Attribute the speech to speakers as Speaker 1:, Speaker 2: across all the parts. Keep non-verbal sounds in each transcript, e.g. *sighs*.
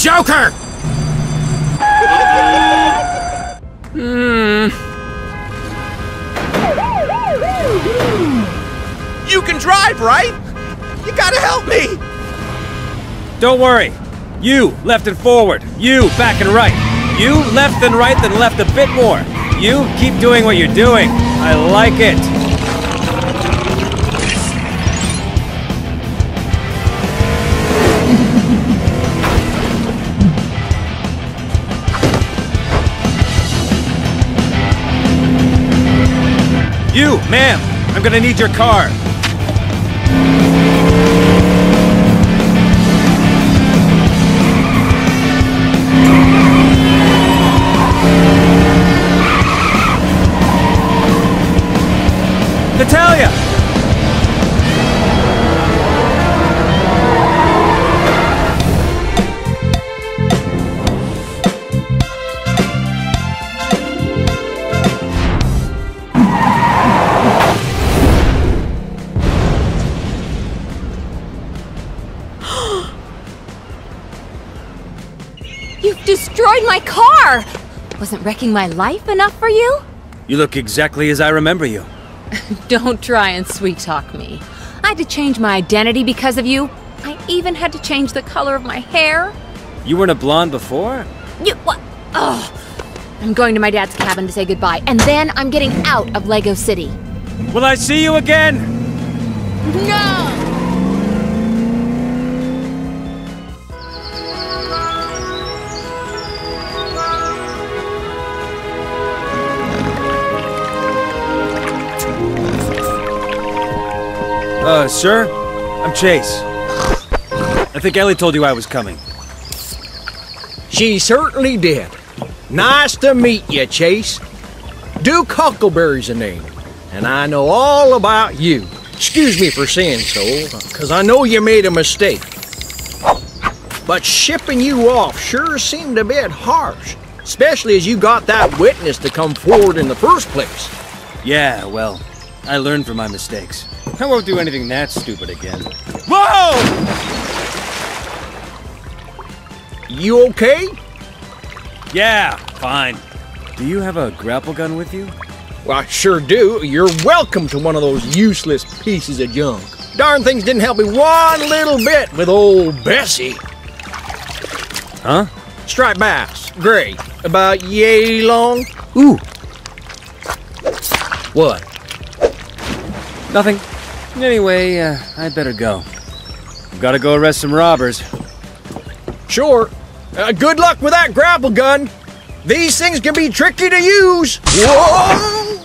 Speaker 1: Joker! Hmm.
Speaker 2: You can drive, right? You gotta help me!
Speaker 1: Don't worry. You, left and forward. You, back and right. You, left and right, then left a bit more. You, keep doing what you're doing. I like it. You, ma'am, I'm gonna need your car.
Speaker 3: Destroyed my car! Wasn't wrecking my life enough for you?
Speaker 1: You look exactly as I remember you. *laughs*
Speaker 3: Don't try and sweet talk me. I had to change my identity because of you. I even had to change the color of my hair.
Speaker 1: You weren't a blonde before?
Speaker 3: You what? Ugh. I'm going to my dad's cabin to say goodbye, and then I'm getting out of Lego City.
Speaker 1: Will I see you again?
Speaker 3: No!
Speaker 1: Uh, sir? I'm Chase. I think Ellie told you I was coming.
Speaker 4: She certainly did. Nice to meet you, Chase. Duke Huckleberry's the name, and I know all about you. Excuse me for saying so, because I know you made a mistake. But shipping you off sure seemed a bit harsh, especially as you got that witness to come forward in the first place.
Speaker 1: Yeah, well, I learned from my mistakes. I won't do anything that stupid again. Whoa!
Speaker 4: You okay?
Speaker 1: Yeah, fine. Do you have a grapple gun with you?
Speaker 4: Well, I sure do. You're welcome to one of those useless pieces of junk. Darn things didn't help me one little bit with old Bessie.
Speaker 1: Huh?
Speaker 4: Striped bass, gray, about yay long.
Speaker 1: Ooh,
Speaker 4: What?
Speaker 1: nothing. Anyway, uh, I'd better go. Gotta go arrest some robbers.
Speaker 4: Sure. Uh, good luck with that grapple gun. These things can be tricky to use. Whoa!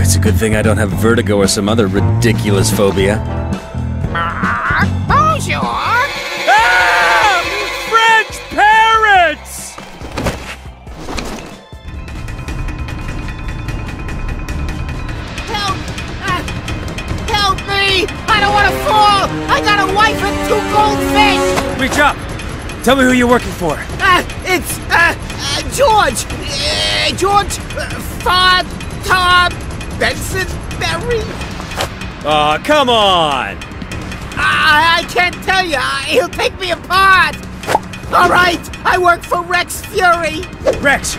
Speaker 1: It's a good thing I don't have vertigo or some other ridiculous phobia.
Speaker 2: Goldfish!
Speaker 1: Reach up! Tell me who you're working for.
Speaker 2: Ah, it's, uh, uh George! Uh, George uh, Fod Tom Benson Berry?
Speaker 1: Aw, come on!
Speaker 2: I, I can't tell you. He'll take me apart. All right, I work for Rex Fury.
Speaker 1: Rex!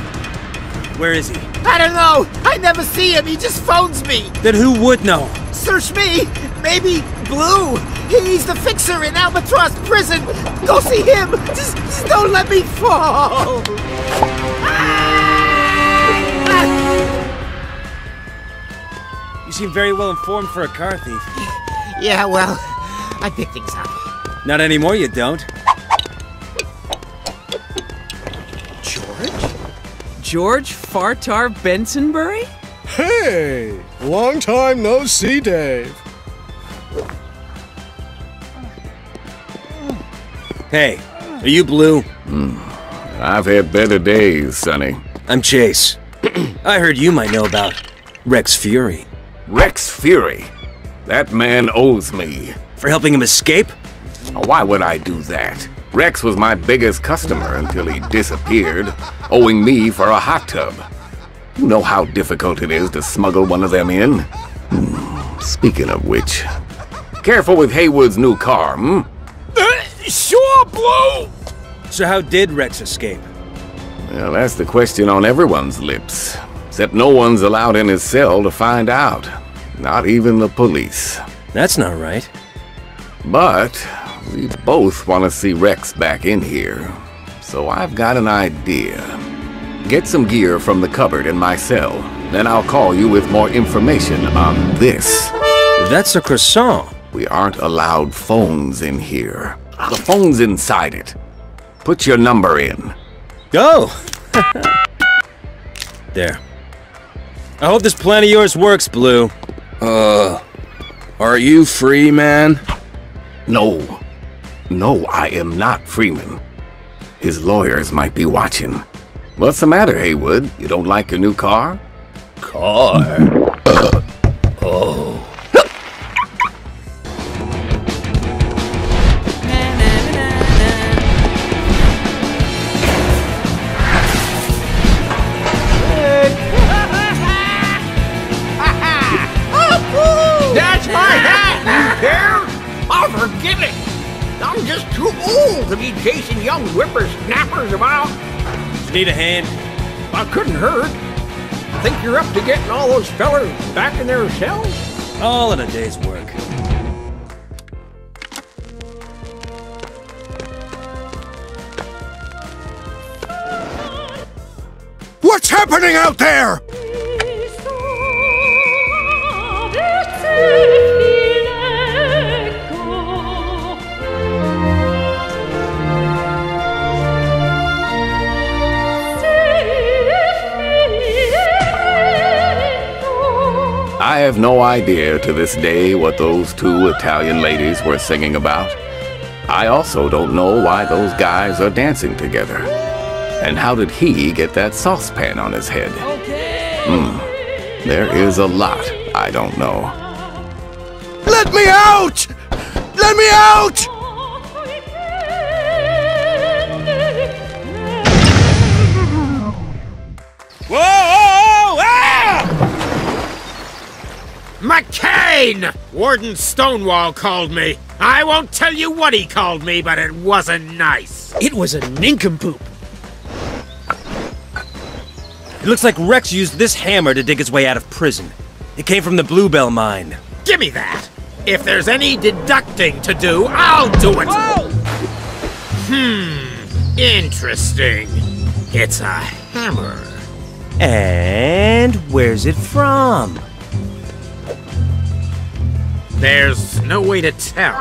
Speaker 1: Where is he?
Speaker 2: I don't know. I never see him. He just phones me.
Speaker 1: Then who would know?
Speaker 2: Search me. Maybe Blue. He's the fixer in Albatross prison. Go see him. Just, just don't let me fall.
Speaker 1: You seem very well informed for a car thief.
Speaker 2: Yeah, well, I pick things up.
Speaker 1: Not anymore, you don't.
Speaker 2: George?
Speaker 5: George Fartar Bensonbury?
Speaker 6: Hey! Long time no see, Dave.
Speaker 1: Hey, are you Blue?
Speaker 7: I've had better days, Sonny.
Speaker 1: I'm Chase. *clears throat* I heard you might know about Rex Fury.
Speaker 7: Rex Fury. That man owes me.
Speaker 1: For helping him escape?
Speaker 7: Why would I do that? Rex was my biggest customer until he disappeared, owing me for a hot tub. You know how difficult it is to smuggle one of them in? Hmm, Speaking of which, Careful with Haywood's new car, hmm?
Speaker 2: Sure, Blue!
Speaker 1: So how did Rex escape?
Speaker 7: Well, that's the question on everyone's lips. Except no one's allowed in his cell to find out. Not even the police.
Speaker 1: That's not right.
Speaker 7: But we both want to see Rex back in here. So I've got an idea. Get some gear from the cupboard in my cell. Then I'll call you with more information on this.
Speaker 1: That's a croissant.
Speaker 7: We aren't allowed phones in here. The phone's inside it. Put your number in.
Speaker 1: Go! *laughs* there. I hope this plan of yours works, Blue.
Speaker 8: Uh, are you free, man?
Speaker 7: No. No, I am not Freeman. His lawyers might be watching. What's the matter, Haywood? You don't like your new car?
Speaker 8: Car? *coughs* oh.
Speaker 1: Need a hand?
Speaker 4: I couldn't hurt. Think you're up to getting all those fellers back in their cells?
Speaker 1: All in a day's work.
Speaker 6: What's happening out there?
Speaker 7: Have no idea to this day what those two Italian ladies were singing about. I also don't know why those guys are dancing together. And how did he get that saucepan on his head? Hmm. There is a lot I don't know.
Speaker 6: Let me out! Let me out!
Speaker 2: Whoa! whoa, McCain! Warden Stonewall called me. I won't tell you what he called me, but it wasn't nice.
Speaker 5: It was a nincompoop.
Speaker 1: It looks like Rex used this hammer to dig his way out of prison. It came from the Bluebell mine.
Speaker 2: Give me that. If there's any deducting to do, I'll do it. Whoa! Hmm. Interesting. It's a hammer.
Speaker 1: And where's it from?
Speaker 2: There's no way to tell.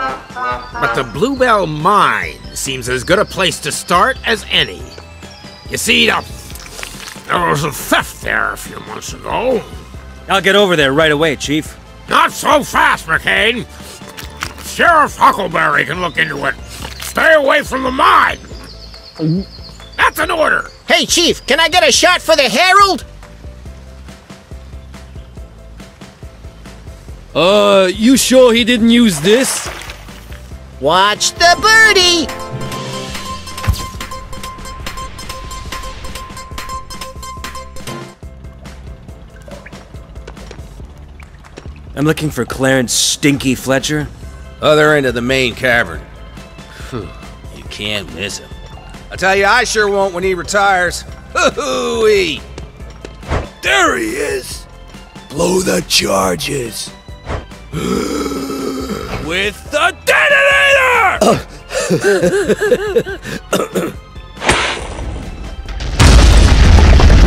Speaker 2: But the Bluebell Mine seems as good a place to start as any. You see, uh, there was a theft there a few months ago.
Speaker 1: I'll get over there right away, Chief.
Speaker 2: Not so fast, McCain. Sheriff Huckleberry can look into it. Stay away from the mine. That's an order.
Speaker 4: Hey, Chief, can I get a shot for the Herald?
Speaker 8: Uh, you sure he didn't use this?
Speaker 4: Watch the birdie!
Speaker 1: I'm looking for Clarence Stinky Fletcher.
Speaker 9: Other end of the main cavern. Phew, you can't miss him. I tell you, I sure won't when he retires. Hoo-hoo-wee!
Speaker 6: There he is! Blow the charges!
Speaker 9: With the detonator!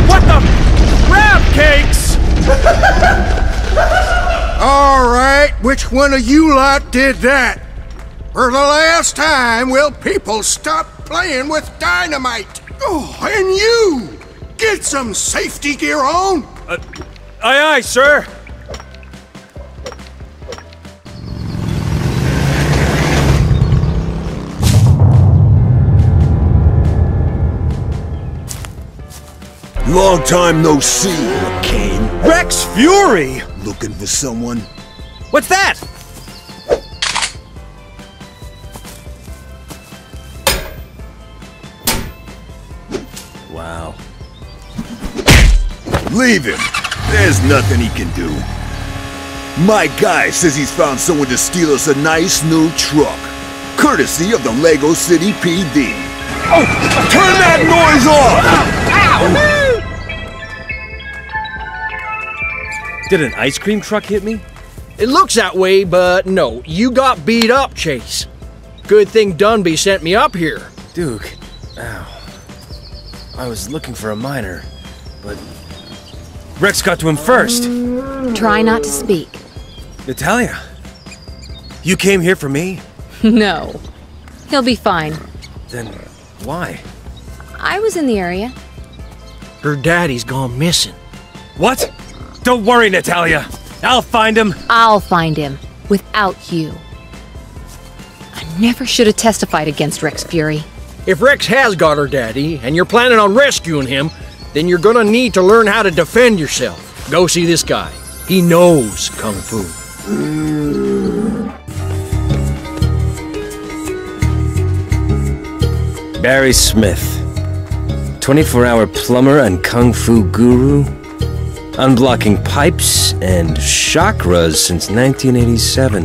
Speaker 1: What the? Crab cakes!
Speaker 6: All right, which one of you lot did that? For the last time, will people stop playing with dynamite? Oh, and you! Get some safety gear on!
Speaker 1: Uh, aye, aye, sir.
Speaker 6: Long time no see, McCain.
Speaker 1: Rex Fury!
Speaker 6: Looking for someone?
Speaker 1: What's that? Wow.
Speaker 6: Leave him. There's nothing he can do.
Speaker 10: My guy says he's found someone to steal us a nice new truck. Courtesy of the Lego City PD. Oh, turn that noise off!
Speaker 1: Oh, Did an ice cream truck hit me?
Speaker 4: It looks that way, but no, you got beat up, Chase. Good thing Dunby sent me up here.
Speaker 1: Duke, ow. I was looking for a miner, but Rex got to him first.
Speaker 3: Try not to speak.
Speaker 1: Natalia, you came here for me? *laughs*
Speaker 3: No. He'll be fine.
Speaker 1: Then why?
Speaker 3: I was in the area.
Speaker 4: Her daddy's gone missing.
Speaker 1: What? Don't worry, Natalia. I'll find him.
Speaker 3: I'll find him. Without you. I never should have testified against Rex Fury.
Speaker 4: If Rex has got her daddy, and you're planning on rescuing him, then you're gonna need to learn how to defend yourself. Go see this guy. He knows Kung Fu.
Speaker 1: Barry Smith. 24 hour plumber and kung fu guru. Unblocking pipes and chakras since 1987.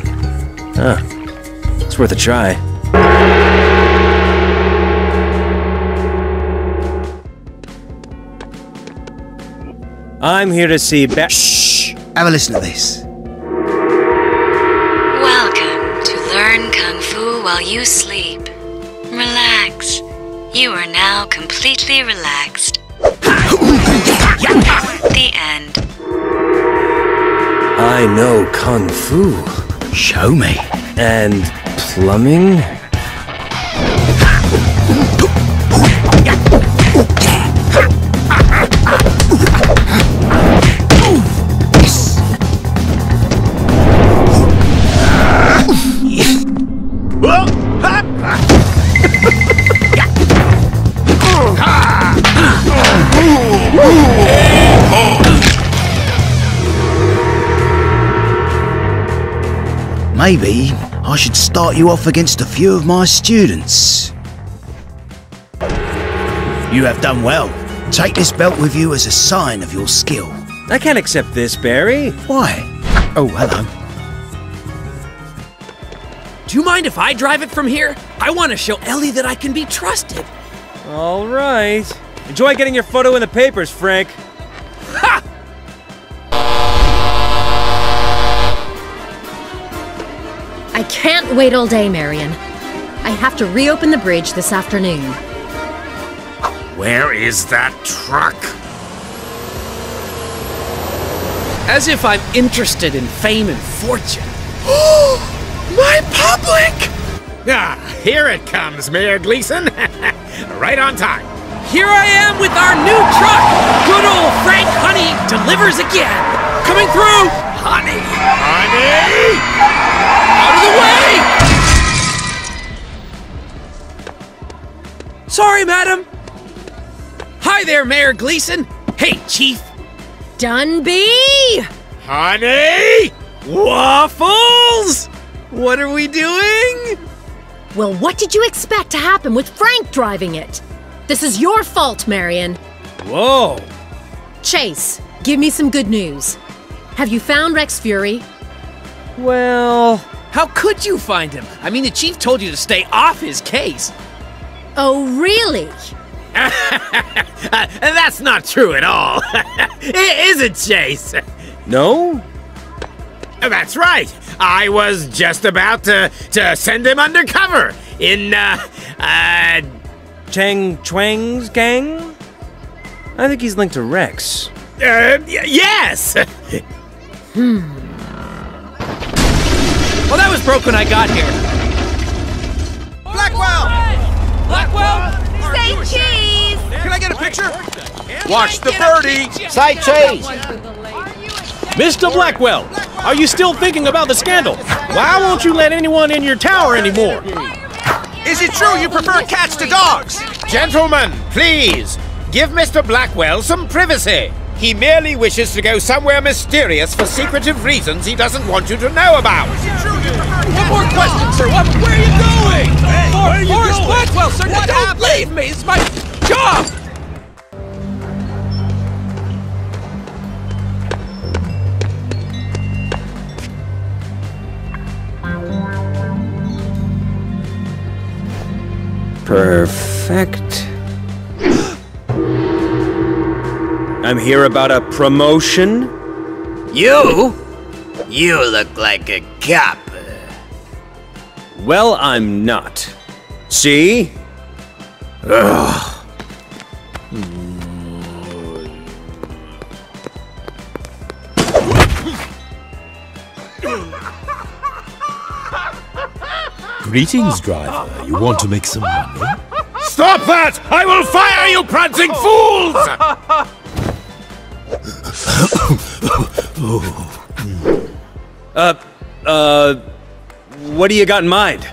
Speaker 1: Huh. It's worth a try. I'm here to see Ba-
Speaker 11: Shh! Have a listen to this.
Speaker 12: Welcome to Learn Kung Fu While You Sleep. Relax. You are now completely relaxed. *laughs* the end.
Speaker 1: I know kung fu.
Speaker 11: Show me.
Speaker 1: And plumbing?
Speaker 11: Maybe I should start you off against a few of my students. You have done well. Take this belt with you as a sign of your skill.
Speaker 1: I can't accept this, Barry.
Speaker 11: Why? Oh, hello.
Speaker 5: Do you mind if I drive it from here? I want to show Ellie that I can be trusted.
Speaker 1: All right. Enjoy getting your photo in the papers, Frank.
Speaker 5: Ha!
Speaker 13: I can't wait all day, Marion. I have to reopen the bridge this afternoon.
Speaker 2: Where is that truck?
Speaker 5: As if I'm interested in fame and fortune. *gasps* My public!
Speaker 2: Ah, here it comes, Mayor Gleeson. *laughs* right on time.
Speaker 5: Here I am with our new truck! Good old Frank Honey delivers again! Coming through!
Speaker 2: Honey! Honey!
Speaker 5: Out of the way! Sorry, madam. Hi there, Mayor Gleeson. Hey, Chief.
Speaker 13: Dunby!
Speaker 2: Honey!
Speaker 5: Waffles! What are we doing?
Speaker 13: Well, what did you expect to happen with Frank driving it? This is your fault, Marion.
Speaker 1: Whoa!
Speaker 13: Chase, give me some good news. Have you found Rex Fury?
Speaker 1: Well,
Speaker 5: How could you find him? I mean, the chief told you to stay off his case.
Speaker 13: Oh, really? *laughs*
Speaker 2: Uh, that's not true at all. *laughs* it isn't, Chase.
Speaker 1: no?
Speaker 2: That's right. I was just about to, to send him undercover in, uh, uh,
Speaker 1: Chan Ching's gang? I think he's linked to Rex.
Speaker 2: uh y- yes. *laughs*
Speaker 5: Well, that was broke when I got here.
Speaker 9: Blackwell!
Speaker 5: Blackwell!
Speaker 3: Say cheese!
Speaker 9: Can I get a picture?
Speaker 5: Watch the birdie!
Speaker 4: Say cheese! Mr. Blackwell, are you still thinking about the scandal? Why won't you let anyone in your tower anymore?
Speaker 9: Is it true you prefer cats to dogs?
Speaker 2: Gentlemen, please, give Mr. Blackwell some privacy. He merely wishes to go somewhere mysterious for secretive reasons he doesn't want you to know about.
Speaker 5: One more question, sir. What, where are you going? Hey, for, where are you Forrest going? Blackwell, sir. What don't happened? leave me. It's my job.
Speaker 1: Perfect. I'm here about a promotion.
Speaker 14: You? You look like a cop.
Speaker 1: Well, I'm not. See? Ugh.
Speaker 15: Greetings, driver. You want to make some money?
Speaker 2: Stop that! I will fire you, prancing fools!
Speaker 1: Uh, uh, what do you got in mind?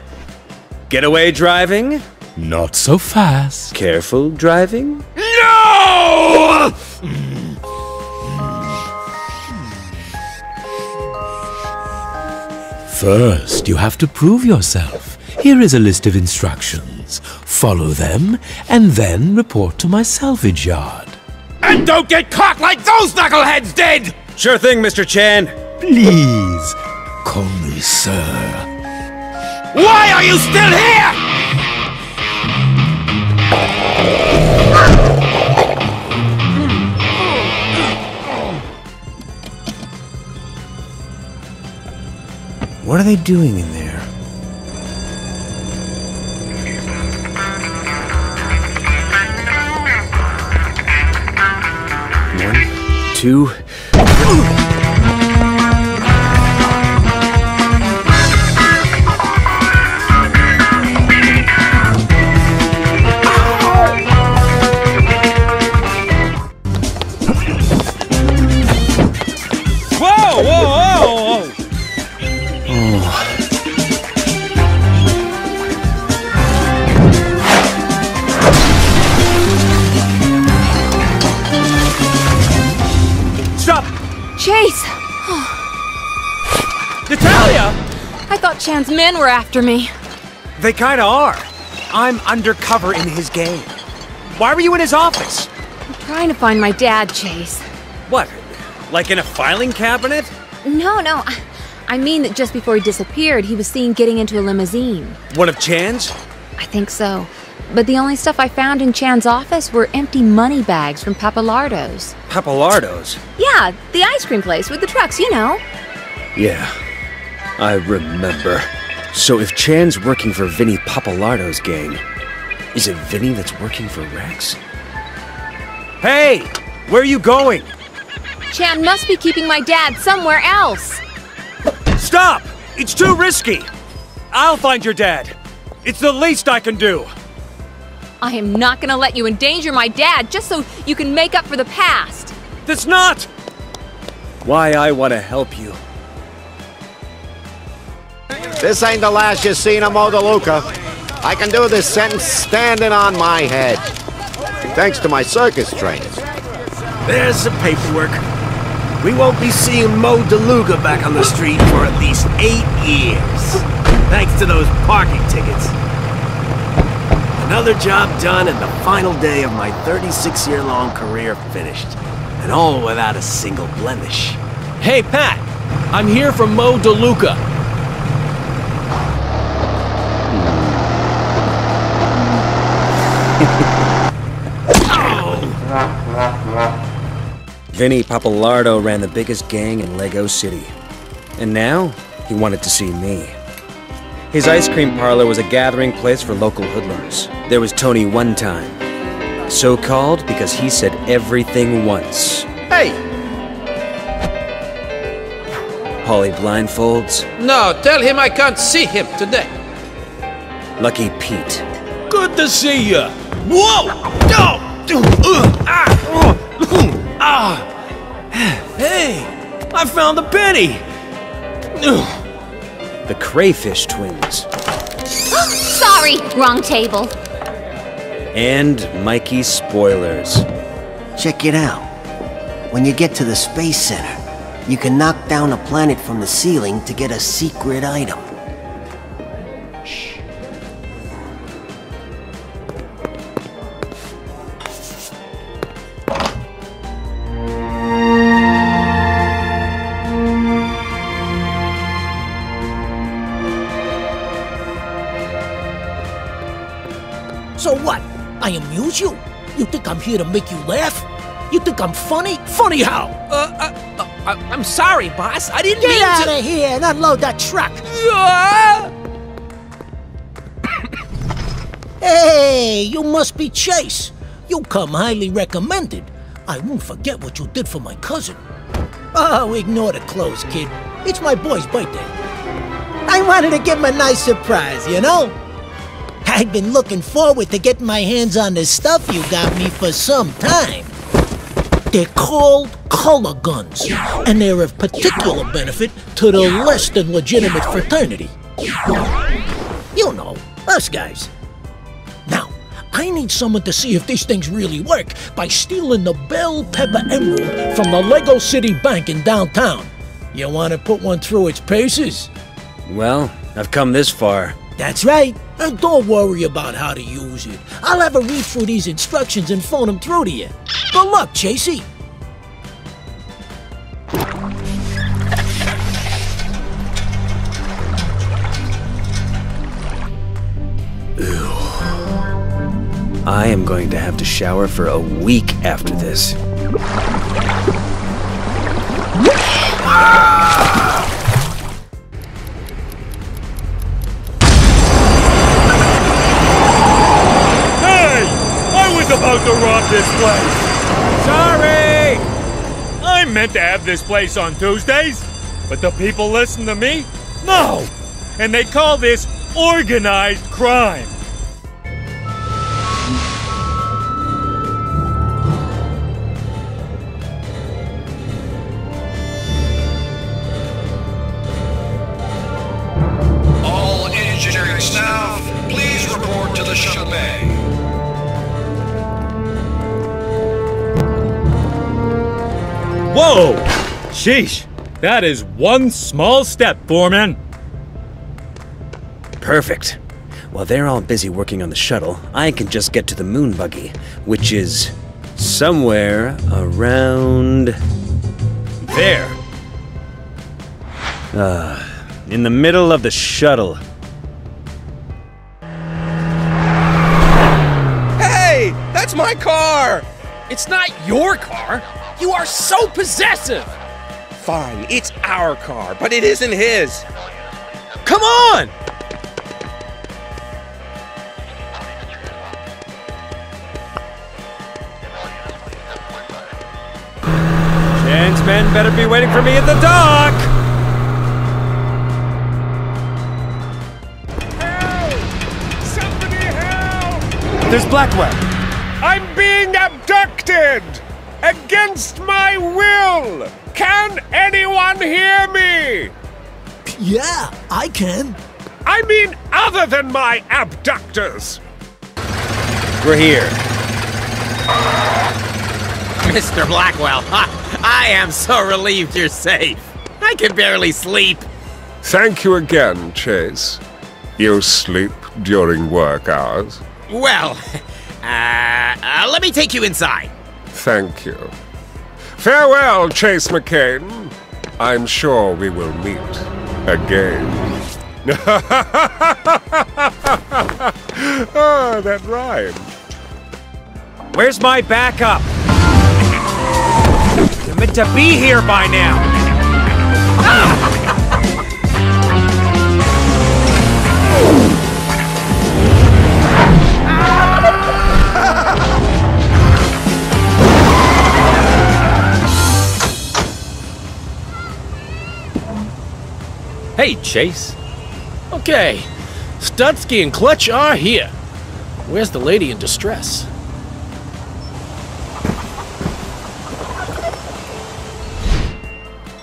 Speaker 1: Getaway driving?
Speaker 15: Not so fast.
Speaker 1: Careful driving?
Speaker 2: No!
Speaker 15: First, you have to prove yourself. Here is a list of instructions. Follow them, and then report to my salvage yard.
Speaker 2: And don't get caught like those knuckleheads did!
Speaker 1: Sure thing, Mr. Chan.
Speaker 15: Please, call me sir.
Speaker 2: Why are you still here?
Speaker 1: What are they doing in there? Two.
Speaker 3: Chase! *gasps*
Speaker 5: Natalia!
Speaker 3: I thought Chan's men were after me.
Speaker 16: They kinda are. I'm undercover in his game. Why were you in his office?
Speaker 3: I'm trying to find my dad, Chase.
Speaker 1: What? Like in a filing cabinet?
Speaker 3: No, no. I- I mean that just before he disappeared, he was seen getting into a limousine.
Speaker 1: One of Chan's?
Speaker 3: I think so. But the only stuff I found in Chan's office were empty money bags from Pappalardo's.
Speaker 1: Pappalardo's?
Speaker 3: Yeah, the ice cream place with the trucks, you know.
Speaker 1: Yeah, I remember. So if Chan's working for Vinny Pappalardo's gang, is it Vinny that's working for Rex?
Speaker 16: Hey! Where are you going?
Speaker 3: Chan must be keeping my dad somewhere else.
Speaker 16: Stop! It's too risky! I'll find your dad. It's the least I can do.
Speaker 3: I am not gonna let you endanger my dad just so you can make up for the past.
Speaker 16: That's not!
Speaker 1: Why I want to help you.
Speaker 17: This ain't the last you've seen of Mo DeLuca. I can do this sentence standing on my head. Thanks to my circus trainers.
Speaker 14: There's the paperwork. We won't be seeing Mo DeLuca back on the street for at least eight years. Thanks to those parking tickets. Another job done and the final day of my 36-year-long career finished. And all without a single blemish.
Speaker 5: Hey, Pat! I'm here from Mo DeLuca. *laughs*
Speaker 1: Vinny Pappalardo ran the biggest gang in Lego City. And now, he wanted to see me. His ice cream parlor was a gathering place for local hoodlums. There was Tony one time. So called because he said everything once.
Speaker 5: Hey!
Speaker 1: Holly blindfolds,
Speaker 5: No, tell him I can't see him today.
Speaker 1: Lucky Pete.
Speaker 5: Good to see you. Whoa! No! Uh, ah. Hey! I found the penny!
Speaker 1: The Crayfish Twins. *gasps*
Speaker 3: Sorry, wrong table.
Speaker 1: And Mikey Spoilers.
Speaker 18: Check it out. When you get to the Space Center, you can knock down a planet from the ceiling to get a secret item.
Speaker 19: I'm here to make you laugh? You think I'm funny? Funny how?
Speaker 20: Uh, uh, uh I'm sorry, boss. I didn't
Speaker 19: Get
Speaker 20: mean
Speaker 19: out
Speaker 20: to-
Speaker 19: of here and unload that truck. hey, you must be Chase. You come highly recommended. I won't forget what you did for my cousin. Oh, ignore the clothes, kid. It's my boy's birthday. I wanted to give him a nice surprise, you know? I've been looking forward to getting my hands on this stuff you got me for some time. They're called color guns, and they're of particular benefit to the less than legitimate fraternity. You know, us guys. Now, I need someone to see if these things really work by stealing the Bell Pepper Emerald from the Lego City Bank in downtown. You want to put one through its paces?
Speaker 1: Well, I've come this far.
Speaker 19: That's right. And don't worry about how to use it. I'll have a read through these instructions and phone them through to you. Good luck, Chasey. Ew.
Speaker 1: I am going to have to shower for a week after this.
Speaker 16: Hey! To rob this place! Sorry! I meant to have this place on Tuesdays, but the people listen to me? No! And they call this organized crime. Whoa! Sheesh! That is one small step, Foreman.
Speaker 1: Perfect. While they're all busy working on the shuttle, I can just get to the moon buggy, which is somewhere around there. Uh, in the middle of the shuttle.
Speaker 9: Hey! That's my car! It's not your car! You are so possessive! Fine, it's our car, but it isn't his. Come on!
Speaker 16: Chan's men better be waiting for me at the dock! There's Blackwell.
Speaker 14: I'm being abducted! Against my will! Can anyone hear me?
Speaker 19: Yeah, I can.
Speaker 14: I mean, other than my abductors!
Speaker 1: We're here.
Speaker 2: Mr. Blackwell, *laughs* I am so relieved you're safe. I can barely sleep.
Speaker 21: Thank you again, Chase. You sleep during work hours?
Speaker 2: Well, *laughs* uh, uh, let me take you inside.
Speaker 21: Thank you. Farewell, Chase McCain. I'm sure we will meet again. *laughs* oh, that rhymed.
Speaker 16: Where's my backup? You're meant to be here by now.
Speaker 22: Hey, Chase. Okay, Studsky and Clutch are here. Where's the lady in distress?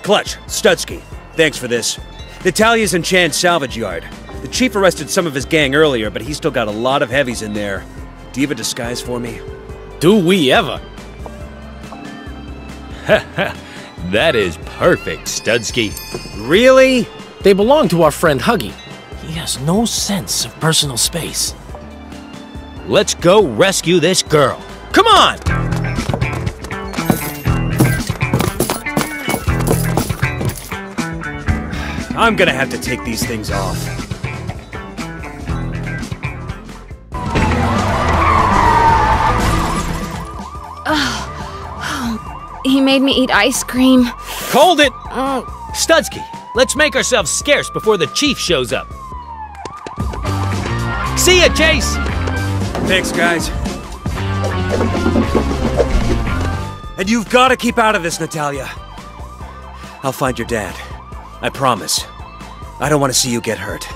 Speaker 1: Clutch, Studsky, thanks for this. Natalia's in Chan's salvage yard. The chief arrested some of his gang earlier, but he's still got a lot of heavies in there. Do you have a disguise for me?
Speaker 22: Do we ever? *laughs*
Speaker 5: that is perfect, Studsky.
Speaker 1: Really?
Speaker 22: They belong to our friend Huggy. He has no sense of personal space.
Speaker 5: Let's go rescue this girl.
Speaker 22: Come on!
Speaker 1: I'm gonna have to take these things off.
Speaker 3: Oh, he made me eat ice cream.
Speaker 22: Called it! Oh. Studsky, let's make ourselves scarce before the chief shows up. See ya, Chase!
Speaker 1: Thanks, guys. And you've got to keep out of this, Natalia. I'll find your dad. I promise. I don't want to see you get hurt.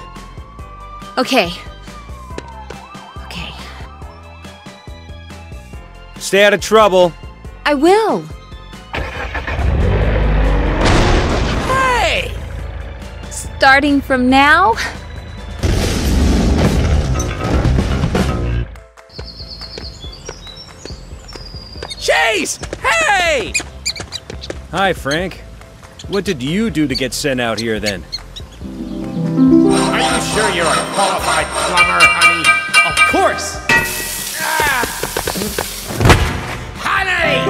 Speaker 3: Okay. Okay.
Speaker 1: Stay out of trouble.
Speaker 3: I will. Starting from now?
Speaker 20: Chase! Hey!
Speaker 1: Hi, Frank. What did you do to get sent out here then?
Speaker 2: Are you sure you're a qualified plumber, honey?
Speaker 20: Of course! Ah!
Speaker 2: Honey!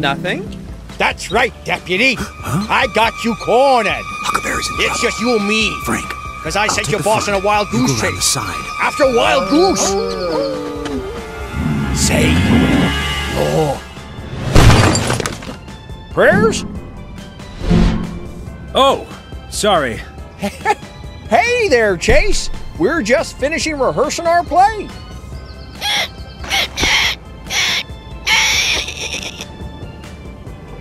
Speaker 4: Nothing? That's right, deputy. *gasps* I got you cornered.
Speaker 11: Huckleberry's in
Speaker 4: It's just you and me.
Speaker 11: Frank.
Speaker 4: Because I sent your boss on a wild
Speaker 11: You
Speaker 4: goose
Speaker 11: go around
Speaker 4: chase.
Speaker 11: the side.
Speaker 4: After wild goose. Say. Oh. Prayers?
Speaker 1: Oh, sorry. *laughs*
Speaker 4: Hey there, Chase. We're just finishing rehearsing our play.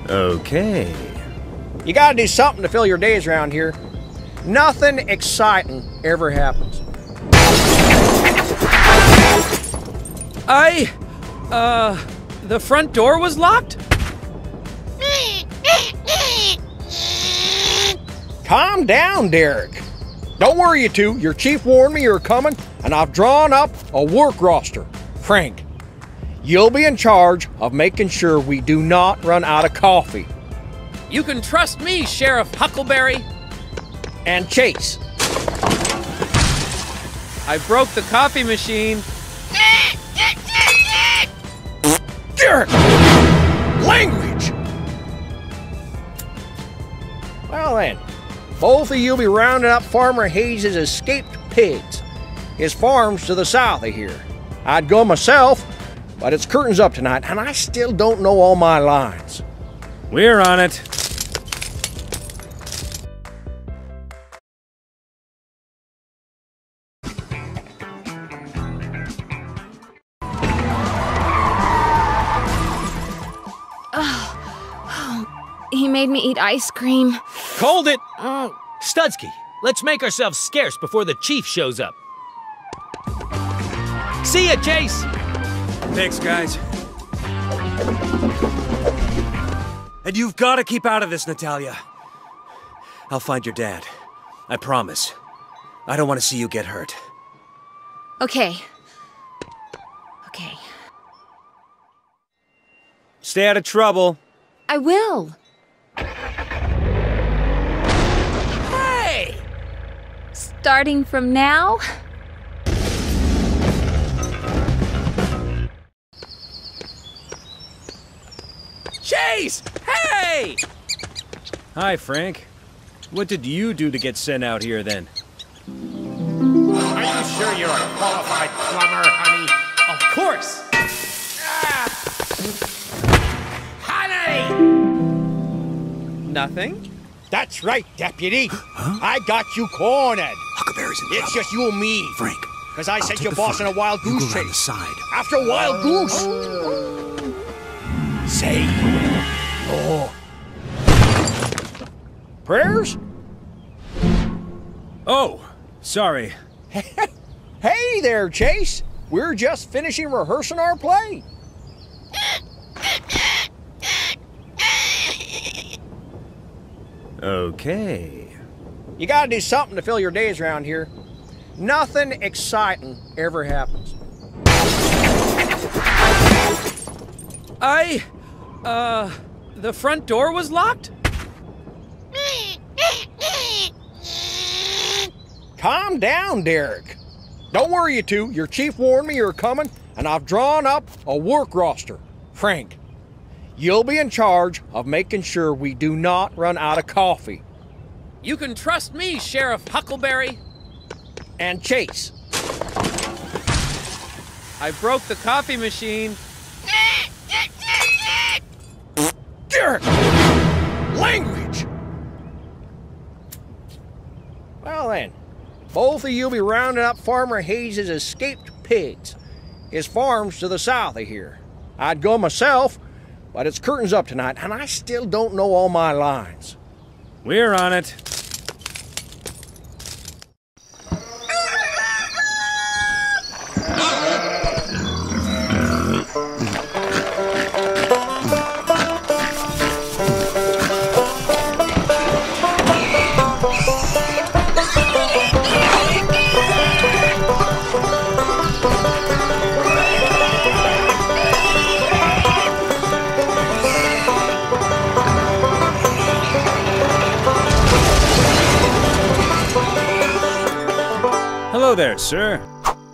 Speaker 1: Okay.
Speaker 4: You gotta do something to fill your days around here. Nothing exciting ever happens.
Speaker 22: I. Uh. The front door was locked?
Speaker 4: Calm down, Derek. Don't worry, you two. Your chief warned me you were coming, and I've drawn up a work roster. Frank, you'll be in charge of making sure we do not run out of coffee.
Speaker 22: You can trust me, Sheriff Huckleberry.
Speaker 4: And Chase.
Speaker 22: I broke the coffee machine.
Speaker 4: Derek! Language! Well then, both of you be rounding up Farmer Hayes' escaped pigs. His farm's to the south of here. I'd go myself, but it's curtains up tonight, and I still don't know all my lines.
Speaker 1: We're on it.
Speaker 3: Eat ice cream.
Speaker 22: Hold it! Oh. Studsky, let's make ourselves scarce before the chief shows up. See ya, Chase!
Speaker 1: Thanks, guys. And you've got to keep out of this, Natalia. I'll find your dad. I promise. I don't want to see you get hurt.
Speaker 3: Okay. Okay.
Speaker 1: Stay out of trouble.
Speaker 3: I will. Starting from now?
Speaker 20: Chase! Hey!
Speaker 1: Hi, Frank. What did you do to get sent out here then?
Speaker 2: Are you sure you're a qualified plumber, honey?
Speaker 20: Of course! Ah!
Speaker 2: Honey!
Speaker 4: Nothing? That's right, deputy. I got you cornered.
Speaker 11: Huckleberry's in
Speaker 4: It's just you and me.
Speaker 11: Frank.
Speaker 4: Because I
Speaker 11: I'll
Speaker 4: sent your
Speaker 11: the
Speaker 4: boss on a wild
Speaker 11: You
Speaker 4: goose
Speaker 11: go around the
Speaker 4: chase.
Speaker 11: side.
Speaker 4: After wild goose. Say. Oh. Prayers?
Speaker 1: Oh, sorry. *laughs*
Speaker 4: Hey there, Chase. We're just finishing rehearsing our play. *laughs*
Speaker 1: Okay.
Speaker 4: You gotta do something to fill your days around here. Nothing exciting ever happens.
Speaker 22: I. Uh. The front door was locked?
Speaker 4: Calm down, Derek. Don't worry, you two. Your chief warned me you were coming, and I've drawn up a work roster. Frank, you'll be in charge of making sure we do not run out of coffee.
Speaker 22: You can trust me, Sheriff Huckleberry.
Speaker 4: And Chase.
Speaker 22: I broke the coffee machine.
Speaker 4: here! Language! Well then, both of you be rounding up Farmer Hayes' escaped pigs. His farm's to the south of here. I'd go myself, but it's curtains up tonight, and I still don't know all my lines.
Speaker 1: We're on it. Hello there, sir.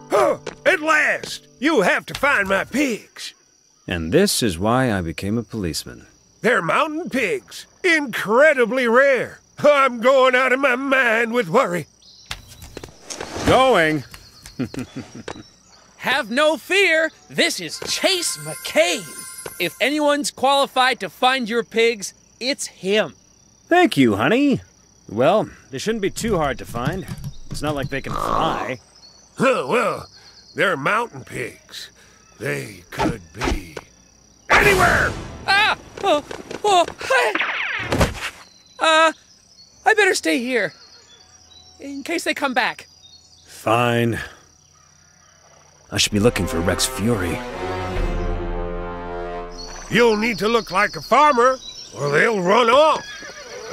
Speaker 21: Huh, at last! You have to find my pigs.
Speaker 1: And this is why I became a policeman.
Speaker 21: They're mountain pigs. Incredibly rare. I'm going out of my mind with worry.
Speaker 1: Going?
Speaker 20: Have no fear. This is Chase McCain. If anyone's qualified to find your pigs, it's him.
Speaker 1: Thank you, honey. Well, they shouldn't be too hard to find. It's not like they can fly.
Speaker 21: Huh, well, they're mountain pigs. They could be anywhere.
Speaker 20: Ah! Oh, oh, hi. Uh, I better stay here. In case they come back.
Speaker 1: Fine. I should be looking for Rex Fury.
Speaker 21: You'll need to look like a farmer, or they'll run off.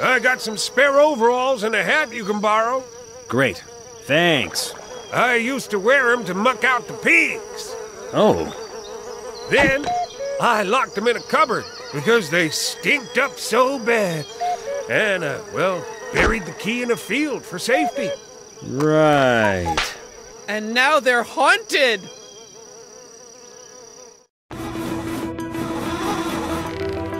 Speaker 21: I got some spare overalls and a hat you can borrow.
Speaker 1: Great. Thanks.
Speaker 21: I used to wear them to muck out the pigs.
Speaker 1: Oh,
Speaker 21: Then I locked them in a cupboard because they stinked up so bad. And, uh, well, buried the key in a field for safety.
Speaker 1: right.
Speaker 20: And now they're haunted.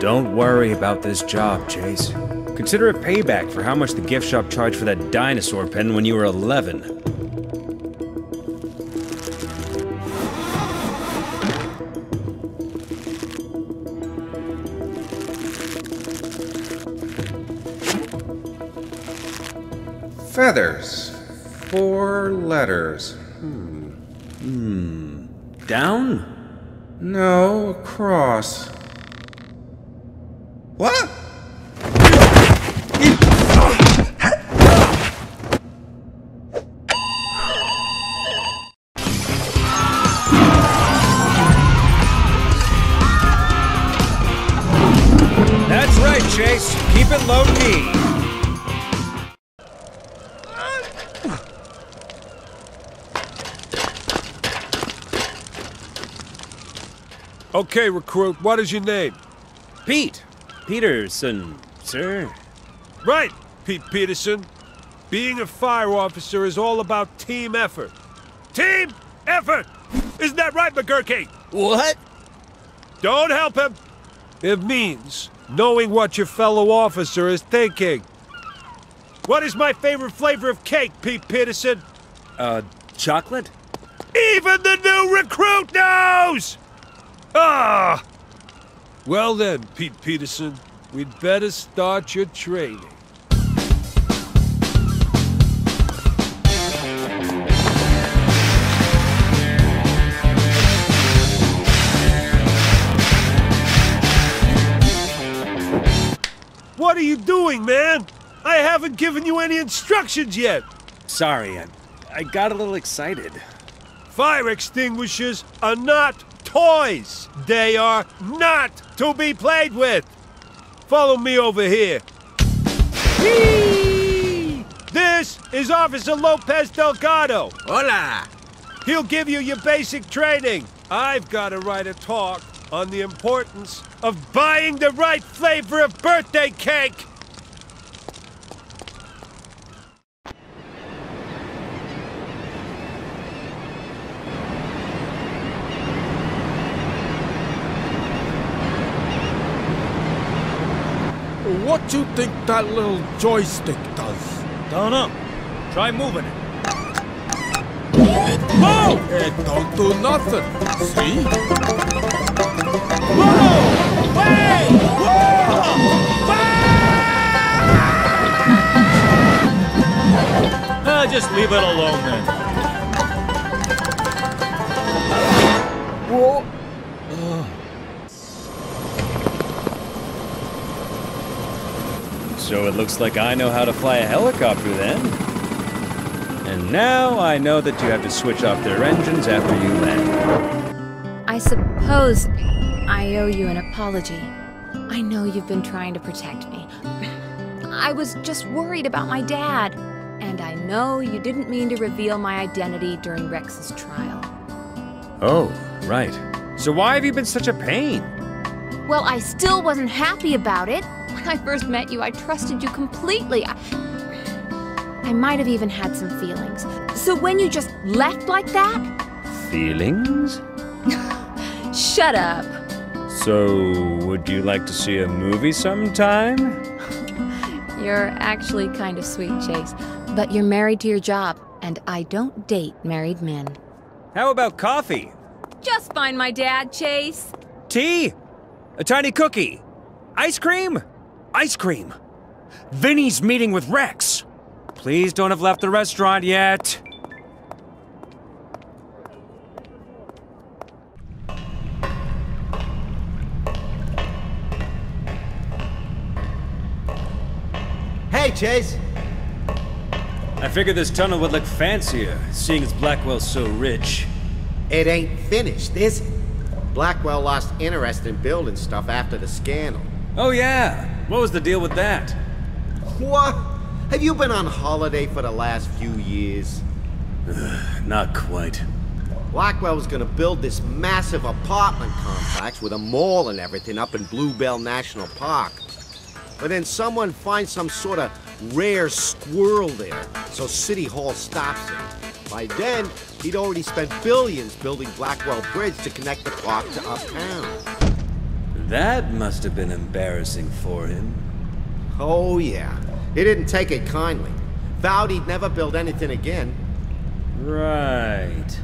Speaker 1: Don't worry about this job, Chase. Consider it payback for how much the gift shop charged for that dinosaur pen when you were 11.
Speaker 23: Feathers. Four letters. Hmm.
Speaker 1: Hmm. Down?
Speaker 23: No, across. What?
Speaker 21: Okay, recruit, what is your name?
Speaker 1: Pete. Peterson, sir.
Speaker 21: Right, Pete Peterson. Being a fire officer is all about team effort. Team effort! Isn't that right, McGurky?
Speaker 4: What?
Speaker 21: Don't help him. It means knowing what your fellow officer is thinking. What is my favorite flavor of cake, Pete Peterson?
Speaker 1: Uh, chocolate?
Speaker 21: Even the new recruit knows! Ah! Well then, Pete Peterson, we'd better start your training. What are you doing, man? I haven't given you any instructions yet.
Speaker 1: Sorry, I, I got a little excited.
Speaker 21: Fire extinguishers are not toys. They are not to be played with. Follow me over here. Whee! This is Officer Lopez Delgado.
Speaker 4: Hola!
Speaker 21: He'll give you your basic training. I've got to write a talk on the importance of buying the right flavor of birthday cake.
Speaker 16: think that little joystick does?
Speaker 5: Don't know. Try moving it.
Speaker 16: Whoa! It don't do nothing. See? Whoa! Hey! Whoa! Ah! ah, just leave it alone then.
Speaker 20: Whoa! Uh.
Speaker 1: So it looks like I know how to fly a helicopter then. And now I know that you have to switch off their engines after you land.
Speaker 3: I suppose I owe you an apology. I know you've been trying to protect me. *laughs* I was just worried about my dad. And I know you didn't mean to reveal my identity during Rex's trial.
Speaker 1: Oh, right. So why have you been such a pain?
Speaker 3: Well, I still wasn't happy about it. When I first met you, I trusted you completely. I, I might have even had some feelings. So when you just left like that,
Speaker 1: Feelings? *laughs*
Speaker 3: shut up.
Speaker 1: So, would you like to see a movie sometime? *laughs*
Speaker 3: You're actually kind of sweet, Chase. But you're married to your job, and I don't date married men.
Speaker 1: How about coffee?
Speaker 3: Just find my dad, Chase.
Speaker 1: Tea? A tiny cookie? Ice cream? Ice cream. Vinnie's meeting with Rex. Please don't have left the restaurant yet.
Speaker 17: Hey, Chase.
Speaker 1: I figured this tunnel would look fancier, seeing as Blackwell's so rich.
Speaker 17: It ain't finished, is it? Blackwell lost interest in building stuff after the scandal.
Speaker 1: Oh, yeah. What was the deal with that?
Speaker 17: What? Have you been on holiday for the last few years? *sighs*
Speaker 1: Not quite.
Speaker 17: Blackwell was gonna build this massive apartment complex with a mall and everything up in Bluebell National Park. But then someone finds some sort of rare squirrel there, so City Hall stops it. By then, he'd already spent billions building Blackwell Bridge to connect the park to uptown.
Speaker 1: That must have been embarrassing for him.
Speaker 17: Oh, yeah. He didn't take it kindly. Vowed he'd never build anything again.
Speaker 1: Right.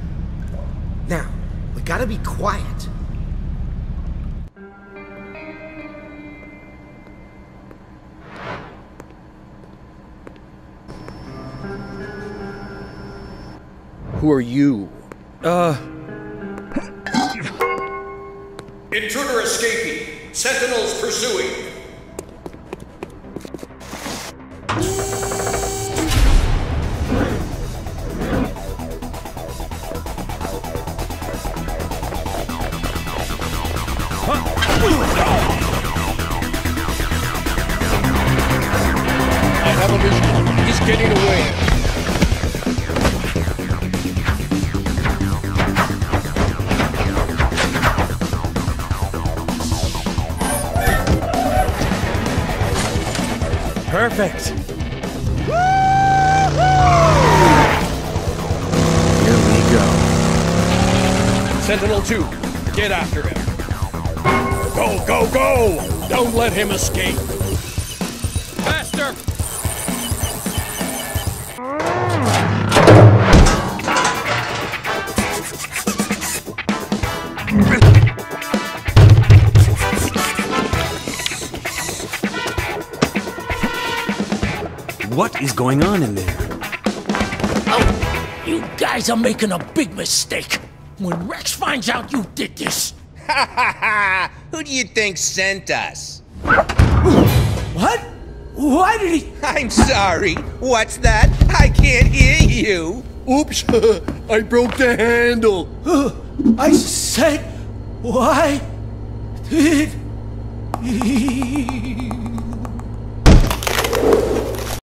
Speaker 17: Now, we gotta be quiet.
Speaker 4: Who are you?
Speaker 1: Uh.
Speaker 24: Intruder escaping. Sentinels pursuing.
Speaker 20: I have a vision. He's getting away.
Speaker 1: Perfect.
Speaker 4: Here we go.
Speaker 20: Sentinel 2, get after him. Go, go, go! Don't let him escape.
Speaker 1: What is going on in there?
Speaker 19: Oh, You guys are making a big mistake. When Rex finds out you did this.
Speaker 9: Ha ha ha! Who do you think sent us? *gasps*
Speaker 19: What? Why did he? *laughs*
Speaker 9: I'm sorry. What's that? I can't hear you.
Speaker 19: Oops, *laughs* I broke the handle. *gasps* I said, why did he?